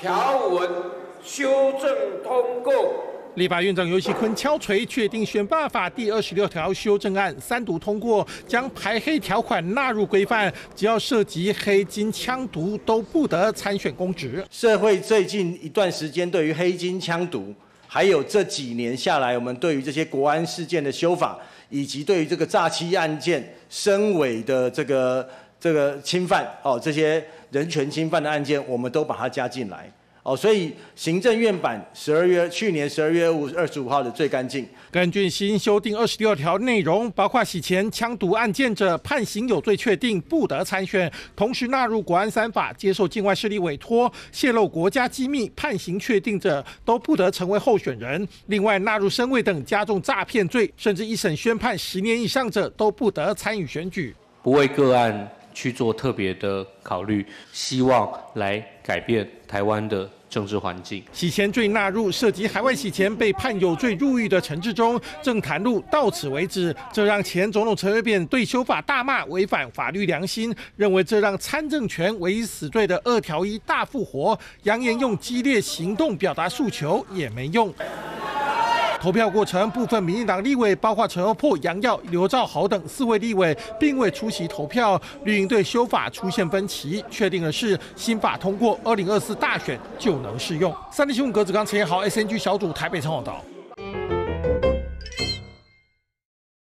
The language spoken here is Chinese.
条文修正通过。立法院长游锡坤敲锤，确定选罢法第二十六条修正案三读通过，将排黑条款纳入规范，只要涉及黑金枪毒，都不得参选公职。社会最近一段时间对于黑金枪毒，还有这几年下来，我们对于这些国安事件的修法，以及对于这个诈欺案件、深伪的这个这个侵犯哦，这些人权侵犯的案件，我们都把它加进来。哦，所以行政院版十二月去年十二月五二十五号的最干净。根据新修订二十六条内容，包括洗钱、枪毒案件者，判刑有罪确定不得参选；同时纳入国安三法，接受境外势力委托泄露国家机密、判刑确定者都不得成为候选人。另外纳入身位等加重诈骗罪，甚至一审宣判十年以上者都不得参与选举。不为个案去做特别的考虑，希望来改变台湾的。政治环境，洗钱罪纳入涉及海外洗钱被判有罪入狱的陈志忠，正谈路到此为止，这让前总统陈水扁对修法大骂违反法律良心，认为这让参政权唯一死罪的二条一大复活，扬言用激烈行动表达诉求也没用。投票过程，部分民进党立委，包括陈欧珀、杨耀、刘兆豪等四位立委，并未出席投票。绿营对修法出现分歧，确定的是新法通过，二零二四大选就能适用。三立新闻，格子刚、陈彦豪，SNG 小组台北报道。